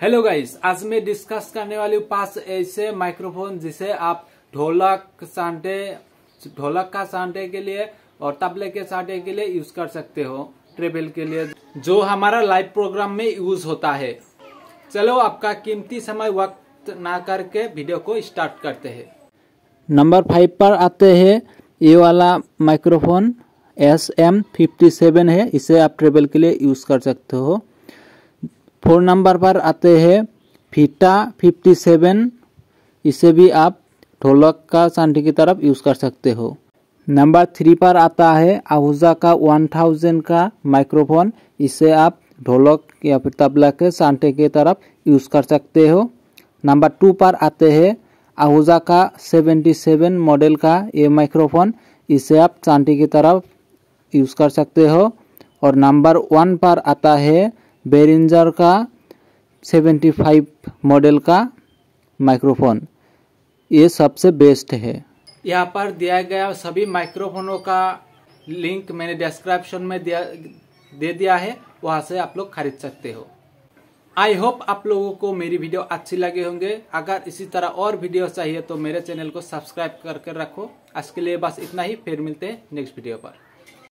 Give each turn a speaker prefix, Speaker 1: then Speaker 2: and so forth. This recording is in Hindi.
Speaker 1: हेलो गाइस आज मैं डिस्कस करने वाली हूँ पाँच ऐसे माइक्रोफोन जिसे आप ढोलक सांटे, ढोलक का सांटे के लिए और तबले के सांटे के लिए यूज़ कर सकते हो ट्रेवल के लिए, जो हमारा लाइव प्रोग्राम में यूज़ होता है। चलो, आपका कीमती समय वक्त ना करके वीडियो को स्टार्ट करते हैं।
Speaker 2: नंबर फाइव पर आते हैं। ये वाला microphone S M fifty seven है। इसे आप ट्रेवल के लिए यूज़ कर सकते हो। फोर नंबर पर आते हैं। फीटा फिफ्टी सेवन, इसे भी आप ढोलक का सांठी की तरफ़ यूज़ कर सकते हो। नंबर थ्री पर आता है, आहूजा का वन थाउज़ेंड का माइक्रोफोन, इसे आप ढोलक या फिर तबला के सांटे की तरफ़ यूज़ कर सकते हो। नंबर टू पर आते हैं, आहूजा का सेवेंटी सेवन मॉडल का ये माइक्रोफोन, इसे आप सांटी की तरफ़ यूज़ कर सकते हो। और नंबर वन पर आता है बेरिंजर का 75 मॉडल का माइक्रोफोन ये सबसे बेस्ट है।
Speaker 1: यहाँ पर दिया गया सभी माइक्रोफोनों का लिंक मैंने डिस्क्रिप्शन में दिया, दे दिया है, वहाँ से आप लोग खरीद सकते हो। आई होप आप लोगों को मेरी वीडियो अच्छी लगे होंगे। अगर इसी तरह और वीडियो चाहिए तो मेरे चैनल को सब्सक्राइब करके रखो। आज के लिए बस इतना ही, फिर मिलते हैं नेक्स्ट वीडियो पर।